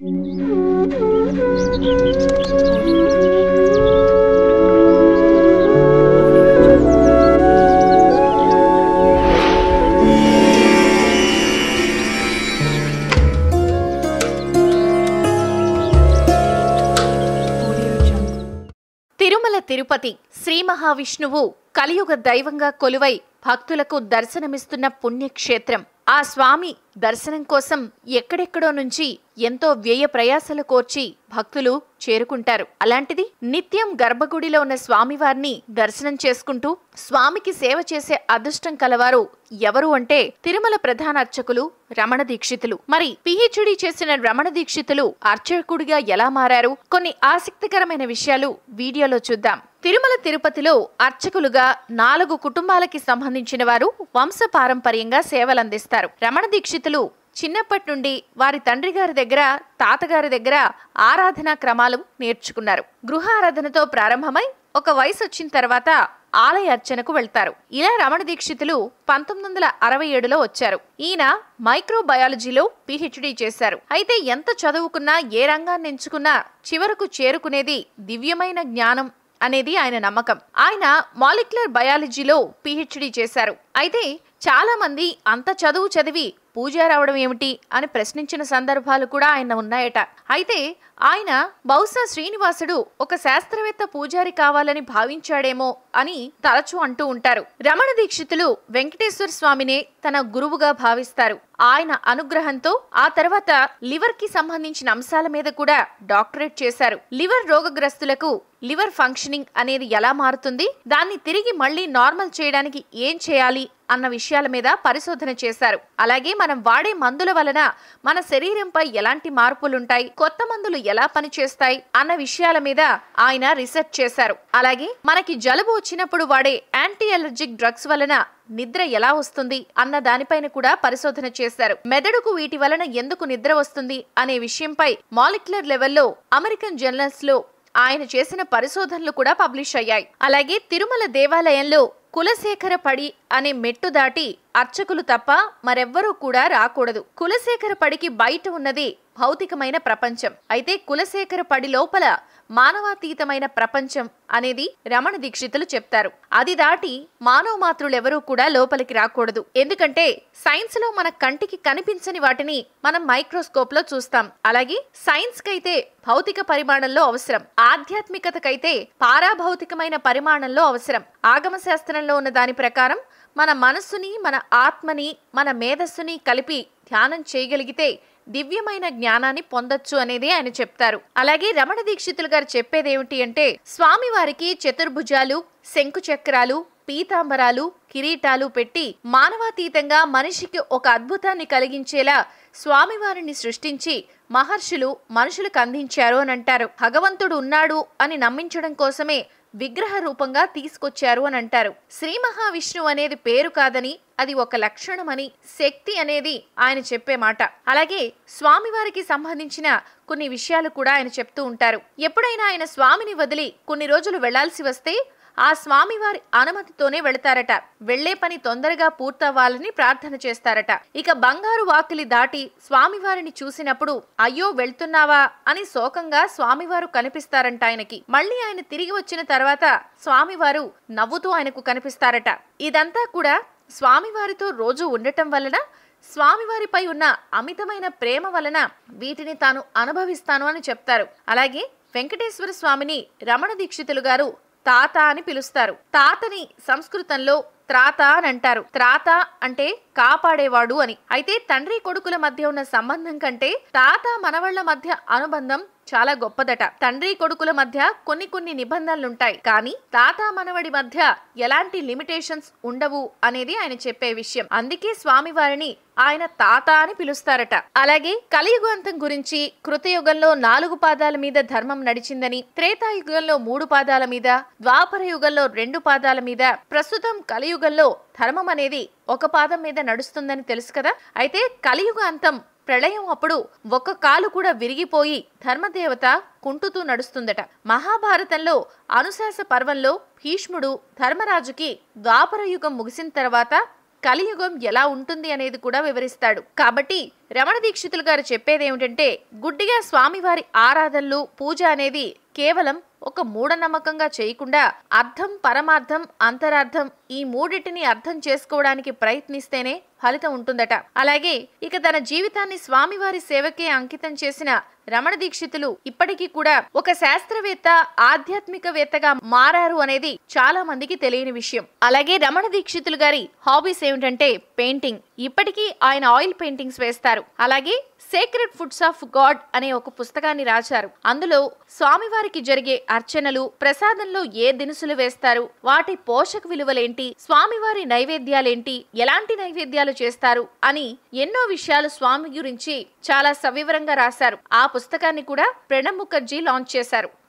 తిరుమల తిరుపతి శ్రీ మహావిష్ణువు కలియుగ దైవంగా కొలువై భక్తులకు దర్శనమిస్తున్న పుణ్యక్షేత్రం. ఆ స్వామి దర్శనం కోసం ఎక్కడెక్కడో నుంచి ఎంతో వ్యయ ప్రయాసలు కోర్చి భక్తులు చేరుకుంటారు. అలాంటిది నిత్యం గర్భగుడిలో ఉన్న స్వామివారిని దర్శనం చేసుకుంటూ స్వామికి సేవ చేసే అదృష్టం కలవారు ఎవరు అంటే తిరుమల ప్రధాన అర్చకులు రమణ దీక్షితులు. మరి పిహెచ్డి చేసిన రమణ దీక్షితులు అర్చకుడిగా ఎలా మారారు? కొన్ని ఆసక్తికరమైన విషయాలు వీడియోలో చూద్దాం. తిరుమల తిరుపతిలో అర్చకులుగా నాలుగు కుటుంబాలకి సంబంధించిన వారు వంశ పారంపర్యంగా సేవలందిస్తారు. రమణ దీక్షితులు చిన్నప్పటి నుండి వారి తండ్రి గారి దగ్గర తాతగారి దగ్గర ఆరాధనా క్రమాలు నేర్చుకున్నారు. గృహ ఆరాధనతో ప్రారంభమై ఒక వయసు వచ్చిన తర్వాత ఆలయ అర్చనకు వెళ్తారు. ఇలా రమణ దీక్షితులు పంతొమ్మిది వందల అరవై ఏడులో వచ్చారు. ఈయన మైక్రోబయాలజీలో పిహెచ్డి చేశారు. అయితే ఎంత చదువుకున్నా ఏ రంగాన్ని ఎంచుకున్నా చివరకు చేరుకునేది దివ్యమైన జ్ఞానం అనేది ఆయన నమ్మకం. ఆయన మాలిక్యులర్ బయాలజీలో పిహెచ్డి చేశారు. అయితే చాలా మంది అంత చదువు చదివి పూజ రావడం ఏమిటి అని ప్రశ్నించిన సందర్భాలు కూడా ఆయన ఉన్నాయట. అయితే ఆయన బహుశా శ్రీనివాసుడు ఒక శాస్త్రవేత్త పూజారి కావాలని భావించాడేమో అని తరచూ అంటూ ఉంటారు. రమణ దీక్షితులు వెంకటేశ్వర స్వామినే తన గురువుగా భావిస్తారు. ఆయన అనుగ్రహంతో ఆ తర్వాత లివర్కి సంబంధించిన అంశాల మీద కూడా డాక్టరేట్ చేశారు. లివర్ రోగగ్రస్తులకు లివర్ ఫంక్షనింగ్ అనేది ఎలా మారుతుంది? దాన్ని తిరిగి మళ్ళీ నార్మల్ చేయడానికి ఏం చేయాలి? అన్న విషయాల మీద పరిశోధన చేశారు. అలాగే మనం వాడే మందుల వలన మన శరీరంపై ఎలాంటి మార్పులుంటాయి? కొత్త మందులు ఎలా పనిచేస్తాయి? అన్న విషయాల మీద ఆయన రీసెర్చ్ చేశారు. అలాగే మనకి జలుబు వచ్చినప్పుడు వాడే యాంటీ అలర్జిక్ డ్రగ్స్ వలన నిద్ర ఎలా వస్తుంది అన్న దానిపైన కూడా పరిశోధన చేశారు. మెదడుకు వీటి వలన ఎందుకు నిద్ర వస్తుంది అనే విషయంపై మాలిక్యులర్ లెవెల్లో అమెరికన్ జర్నల్స్లో ఆయన చేసిన పరిశోధనలు కూడా పబ్లిష్ అయ్యాయి. అలాగే తిరుమల దేవాలయంలో కులశేఖర పడి అనే మెట్టు దాటి అర్చకులు తప్ప మరెవ్వరూ కూడా రాకూడదు. కులశేఖర పడికి బయట ఉన్నది భౌతికమైన ప్రపంచం. అయితే కులశేఖర పడి లోపల మానవాతీతమైన ప్రపంచం అనేది రమణ దీక్షితులు చెప్తారు. అది దాటి మానవ మాతృలెవరూ కూడా లోపలికి రాకూడదు. ఎందుకంటే సైన్స్లో మన కంటికి కనిపించని వాటిని మనం మైక్రోస్కోప్లో చూస్తాం. అలాగే సైన్స్ కైతే భౌతిక పరిమాణంలో అవసరం. ఆధ్యాత్మికతకైతే పారాభౌతికమైన పరిమాణంలో అవసరం. ఆగమశాస్త్ర శాస్త్రంలో ఉన్న దాని ప్రకారం మన మనస్సుని మన ఆత్మని మన మేధస్సుని కలిపి ధ్యానం చేయగలిగితే దివ్యమైన జ్ఞానాన్ని పొందొచ్చు అనేది ఆయన చెప్తారు. అలాగే రమణ దీక్షితులు గారు చెప్పేదేమిటి అంటే స్వామివారికి చతుర్భుజాలు శంకు చక్రాలు పీతాంబరాలు కిరీటాలు పెట్టి మానవాతీతంగా మనిషికి ఒక అద్భుతాన్ని కలిగించేలా స్వామివారిని సృష్టించి మహర్షులు మనుషులకు అందించారు అని అంటారు. భగవంతుడు ఉన్నాడు అని నమ్మించడం కోసమే విగ్రహ రూపంగా తీసుకొచ్చారు అని అంటారు. శ్రీ మహావిష్ణువు అనేది పేరు కాదని అది ఒక లక్షణమని శక్తి అనేది ఆయన చెప్పే మాట. అలాగే స్వామివారికి సంబంధించిన కొన్ని విషయాలు కూడా ఆయన చెప్తూ ఉంటారు. ఎప్పుడైనా ఆయన స్వామిని వదిలి కొన్ని రోజులు వెళ్ళాల్సి వస్తే ఆ స్వామివారి అనుమతితోనే వెళతారట. వెళ్ళే పని తొందరగా పూర్తవ్వాలని ప్రార్థన చేస్తారట. ఇక బంగారు వాకిలి దాటి స్వామివారిని చూసినప్పుడు అయ్యో వెళ్తున్నావా? అని శోకంగా స్వామివారు కనిపిస్తారంట ఆయనకి. మళ్ళీ ఆయన తిరిగి వచ్చిన తర్వాత స్వామివారు నవ్వుతూ ఆయనకు కనిపిస్తారట. ఇదంతా కూడా స్వామివారితో రోజు ఉండటం వలన స్వామివారిపై ఉన్న అమితమైన ప్రేమ వలన వీటిని తాను అనుభవిస్తాను అని చెప్తారు. అలాగే వెంకటేశ్వర స్వామిని రమణ దీక్షితులు గారు తాత అని పిలుస్తారు. తాతని సంస్కృతంలో త్రాత అని అంటారు. త్రాత అంటే కాపాడేవాడు అని. అయితే తండ్రి కొడుకుల మధ్య ఉన్న సంబంధం కంటే తాత మనవళ్ళ మధ్య అనుబంధం చాలా గొప్పదట. తండ్రి కొడుకుల మధ్య కొన్ని కొన్ని నిబంధనలుంటాయి. కానీ తాత మనవడి మధ్య ఎలాంటి లిమిటేషన్స్ ఉండవు అనేది ఆయన చెప్పే విషయం. అందుకే స్వామివారిని ఆయన తాత అని పిలుస్తారట. అలాగే కలియుగాంతం గురించి కృతయుగంలో నాలుగు పాదాల మీద ధర్మం నడిచిందని త్రేతాయుగంలో మూడు పాదాల మీద ద్వాపర యుగంలో రెండు పాదాల మీద ప్రస్తుతం కలియుగంలో ధర్మం అనేది ఒక పాదం మీద నడుస్తుందని తెలుసు కదా? అయితే కలియుగ అంతం ప్రళయం అప్పుడు ఒక్క కాలు కూడా విరిగిపోయి ధర్మదేవత కుంటుతూ నడుస్తుందట. మహాభారతంలో అనుశాస పర్వంలో భీష్ముడు ధర్మరాజుకి ద్వాపర యుగం ముగిసిన తర్వాత కలియుగం ఎలా ఉంటుంది అనేది కూడా వివరిస్తాడు. కాబట్టి రమణ దీక్షితులు గారు చెప్పేది ఏమిటంటే గుడ్డిగా స్వామివారి ఆరాధనలు పూజ అనేది కేవలం ఒక మూఢనమ్మకంగా చేయకుండా అర్థం పరమార్థం అంతరార్థం ఈ మూడిటిని అర్థం చేసుకోవడానికి ప్రయత్నిస్తేనే ఫలితం ఉంటుందట. అలాగే ఇక తన జీవితాన్ని స్వామివారి సేవకే అంకితం చేసిన రమణ దీక్షితులు ఇప్పటికీ కూడా ఒక శాస్త్రవేత్త ఆధ్యాత్మికవేత్తగా మారారు అనేది చాలా మందికి తెలియని విషయం. అలాగే రమణ దీక్షితులు గారి హాబీస్ ఏమిటంటే పెయింటింగ్. ఇప్పటికీ ఆయన ఆయిల్ పెయింటింగ్స్ వేస్తారు. అలాగే సేక్రెడ్ ఫుడ్స్ ఆఫ్ గాడ్ అనే ఒక పుస్తకాన్ని రాశారు. అందులో స్వామివారికి జరిగే అర్చనలు ప్రసాదంలో ఏ దినుసులు వేస్తారు? వాటి పోషక విలువలేంటి? స్వామివారి నైవేద్యాలేంటి? ఎలాంటి నైవేద్యాలు చేస్తారు? అని ఎన్నో విషయాలు స్వామి గురించి చాలా సవివరంగా రాశారు. ఆ పుస్తకాన్ని కూడా ప్రణబ్ ముఖర్జీ లాంచ్ చేశారు.